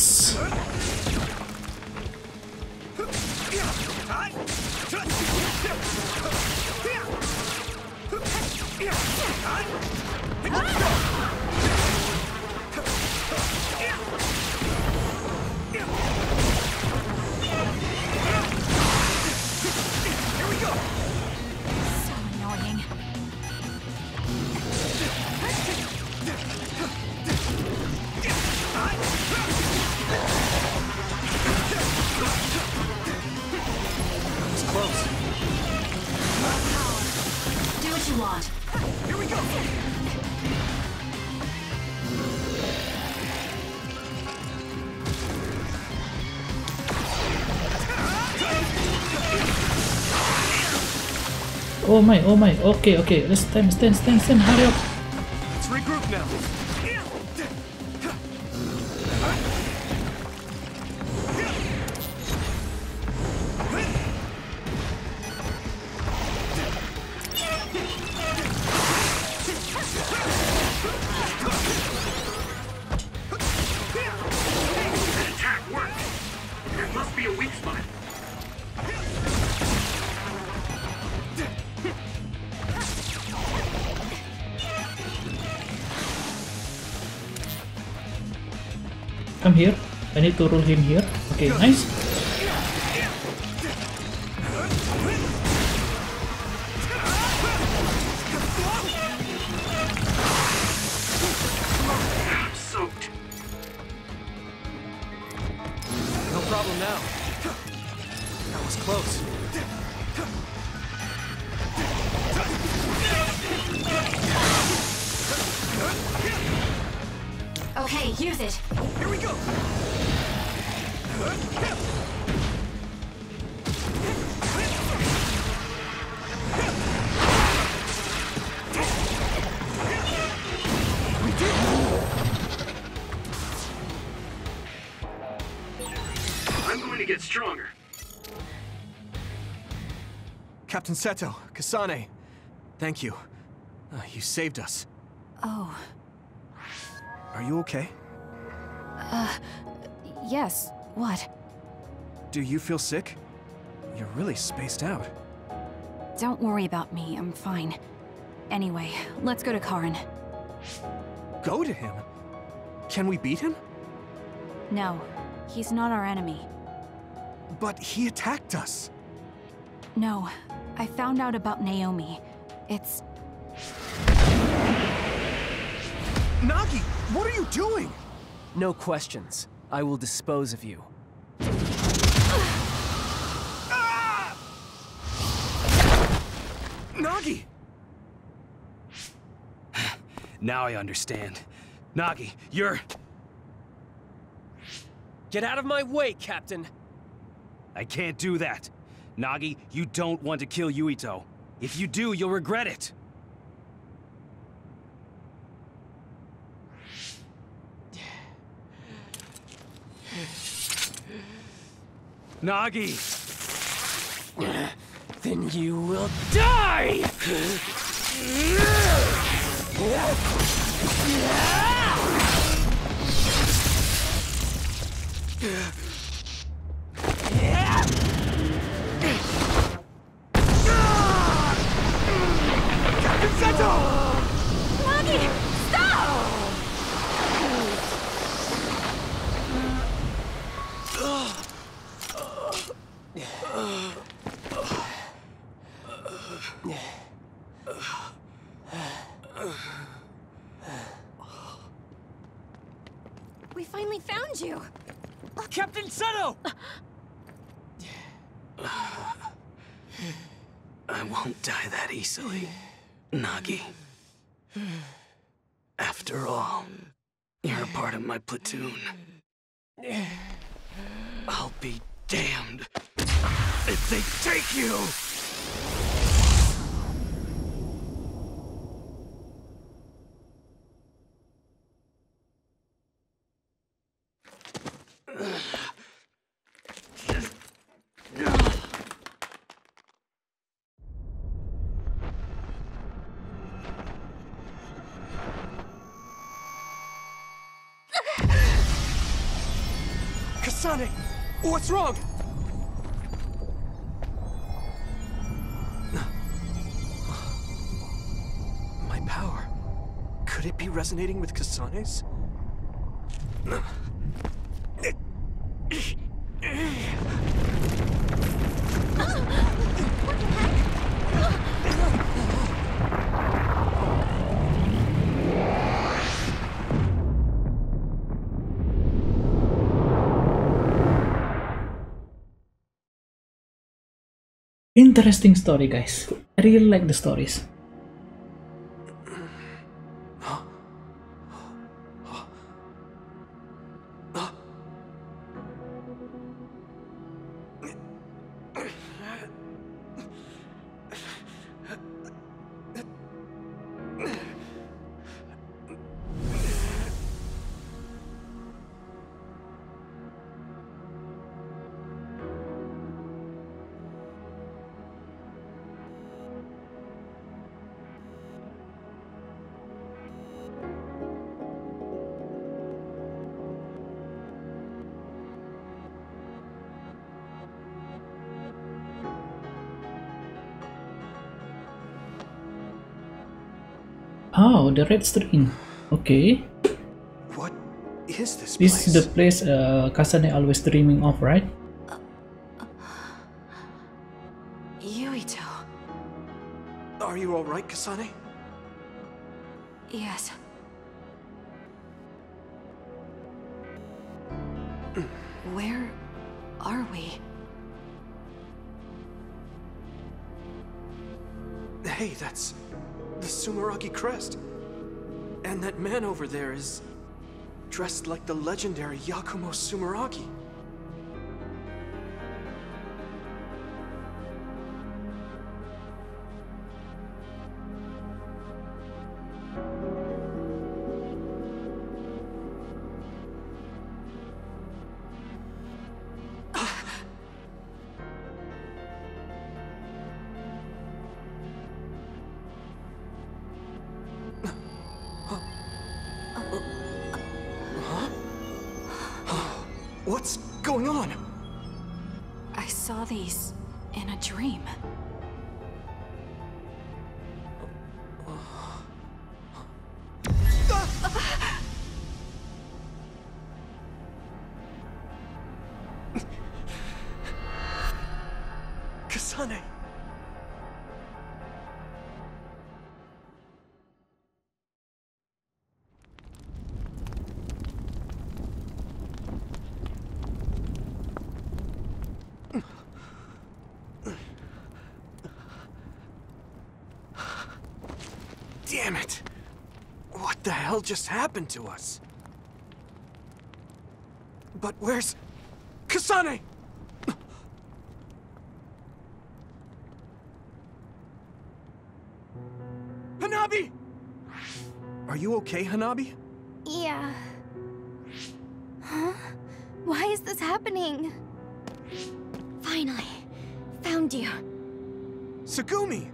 Oh my, oh my. Okay, okay. Let's stand, stand, stand, stand. Hurry up. Here. I need to roll him here. Okay, nice. Seto, Kasane, thank you. Uh, you saved us. Oh, Are you okay? uh, yes. What? Do you feel sick? You're really spaced out. Don't worry about me, I'm fine. Anyway, let's go to Karen. Go to him? Can we beat him? No, he's not our enemy. But he attacked us. No, I found out about Naomi. It's... Nagi, what are you doing? No questions. I will dispose of you. Ah! Nagi! (sighs) Now I understand. Nagi, you're... Get out of my way, Captain! I can't do that. Nagi, you don't want to kill Yuito. If you do, you'll regret it. Nagi! Then you will die! Kasane! What's wrong? My power. Could it be resonating with Kasane's? Interesting story, guys. I really like the stories. The red string. Okay. What is this This place? is the place uh, Kasane always dreaming of, right? Yuito. Are you alright, Kasane? Dressed like the legendary Yakumo Sumeragi. What's going on? I saw these in a dream. Just happened to us? But where's... Kasane? Hanabi! Are you okay, Hanabi? Yeah. Huh? Why is this happening? Finally, found you. Tsugumi!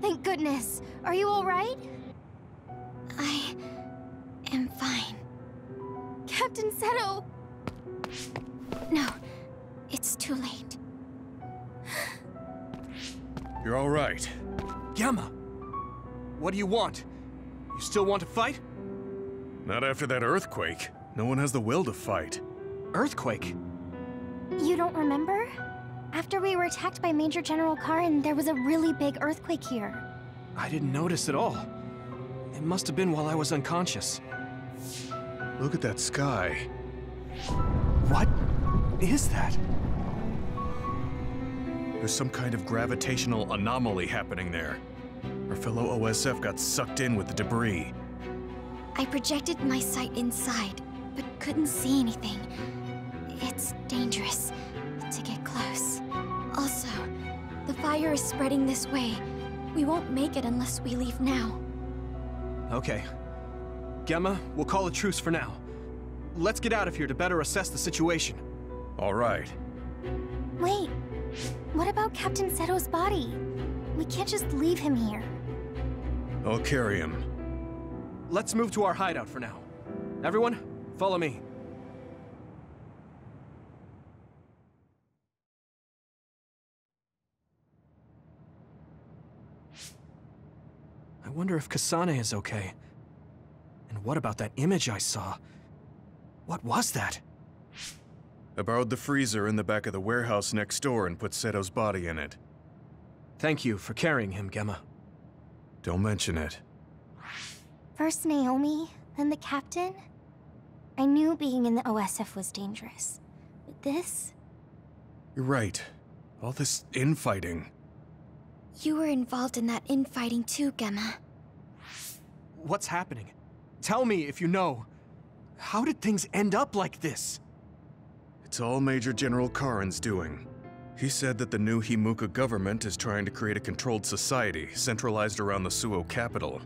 Thank goodness. Are you alright? I all right. Gemma! What do you want? You still want to fight? Not after that earthquake. No one has the will to fight. Earthquake? You don't remember? After we were attacked by Major General Karen, there was a really big earthquake here. I didn't notice at all. It must have been while I was unconscious. Look at that sky. What is that? There's some kind of gravitational anomaly happening there. Our fellow OSF got sucked in with the debris. I projected my sight inside, but couldn't see anything. It's dangerous to get close. Also, the fire is spreading this way. We won't make it unless we leave now. Okay. Gemma, we'll call a truce for now. Let's get out of here to better assess the situation. All right. Wait, what about Captain Seto's body? We can't just leave him here. I'll carry him. Let's move to our hideout for now. Everyone, follow me. I wonder if Kasane is okay. And what about that image I saw? What was that? I borrowed the freezer in the back of the warehouse next door and put Seto's body in it. Thank you for carrying him, Gemma. Don't mention it. First Naomi, then the captain? I knew being in the OSF was dangerous. But this? You're right. All this infighting. You were involved in that infighting too, Gemma. What's happening? Tell me if you know. How did things end up like this? It's all Major General Karen's doing. He said that the new Himuka government is trying to create a controlled society centralized around the Suoh capital.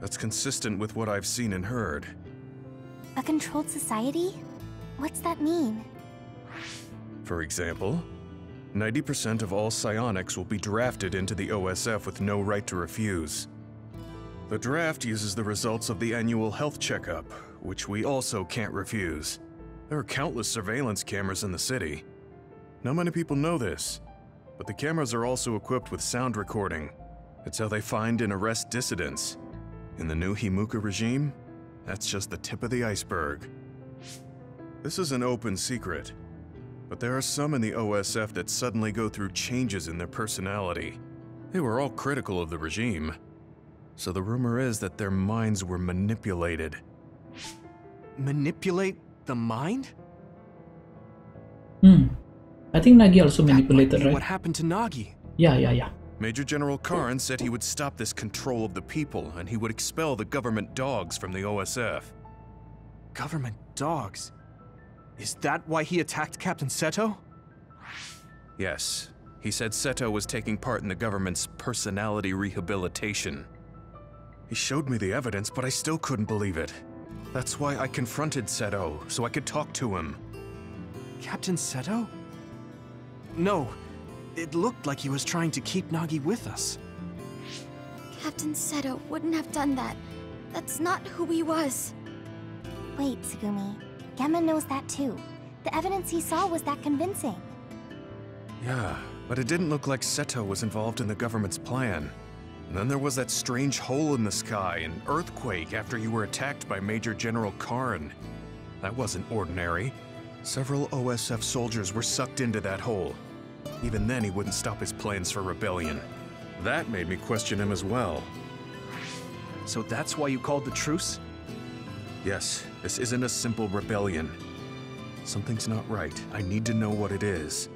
That's consistent with what I've seen and heard. A controlled society? What's that mean? For example, 90% of all psionics will be drafted into the OSF with no right to refuse. The draft uses the results of the annual health checkup, which we also can't refuse. There are countless surveillance cameras in the city. Not many people know this, but the cameras are also equipped with sound recording. It's how they find and arrest dissidents. In the new Himuka regime, that's just the tip of the iceberg. This is an open secret, but there are some in the OSF that suddenly go through changes in their personality. They were all critical of the regime, so the rumor is that their minds were manipulated. Manipulate the mind? Hmm. I think Nagi also manipulated, What right? happened to Nagi? Yeah, yeah, yeah. Major General Karen said he would stop this control of the people and he would expel the government dogs from the OSF. Government dogs. Is that why he attacked Captain Seto? Yes. He said Seto was taking part in the government's personality rehabilitation. He showed me the evidence, but I still couldn't believe it. That's why I confronted Seto, so I could talk to him. Captain Seto? No, it looked like he was trying to keep Nagi with us. Captain Seto wouldn't have done that. That's not who he was. Wait, Tsugumi. Gemma knows that too. The evidence he saw was that convincing. Yeah, but it didn't look like Seto was involved in the government's plan. And then there was that strange hole in the sky, an earthquake after you were attacked by Major General Karen. That wasn't ordinary. Several OSF soldiers were sucked into that hole. Even then, he wouldn't stop his plans for rebellion. That made me question him as well. So that's why you called the truce? Yes, this isn't a simple rebellion. Something's not right. I need to know what it is.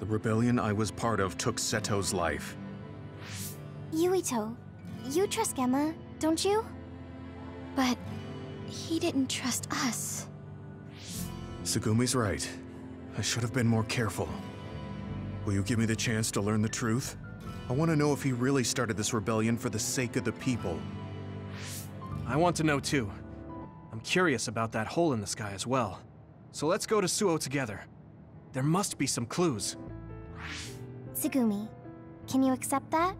The rebellion I was part of took Seto's life. Yuito, you trust Gemma, don't you? But he didn't trust us. Tsugumi's right. I should have been more careful. Will you give me the chance to learn the truth? I want to know if he really started this rebellion for the sake of the people. I want to know too. I'm curious about that hole in the sky as well. So let's go to Suoh together. There must be some clues. Tsugumi, can you accept that?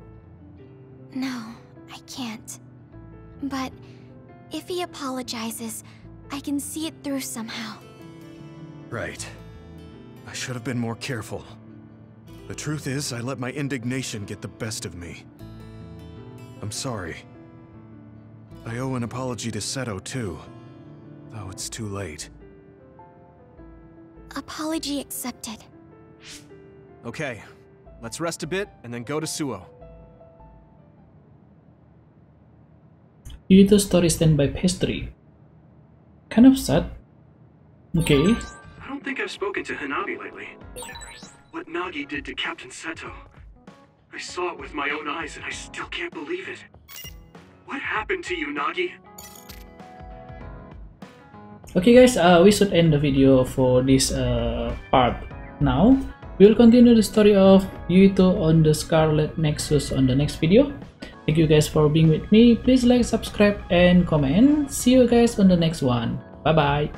No, I can't. But if he apologizes, I can see it through somehow. Right. I should have been more careful. The truth is, I let my indignation get the best of me. I'm sorry. I owe an apology to Seto, too. Though it's too late. Apology accepted. Okay, let's rest a bit and then go to Suoh. Yuito story standby pastry. Kind of sad. Okay. I don't think I've spoken to Hanabi lately. What Nagi did to Captain Seto. I saw it with my own eyes and I still can't believe it. What happened to you, Nagi? Okay guys, uh, we should end the video for this uh, part now. We will continue the story of Yuito on the Scarlet Nexus on the next video. Thank you guys for being with me. Please like, subscribe, and comment. See you guys on the next one. Bye bye.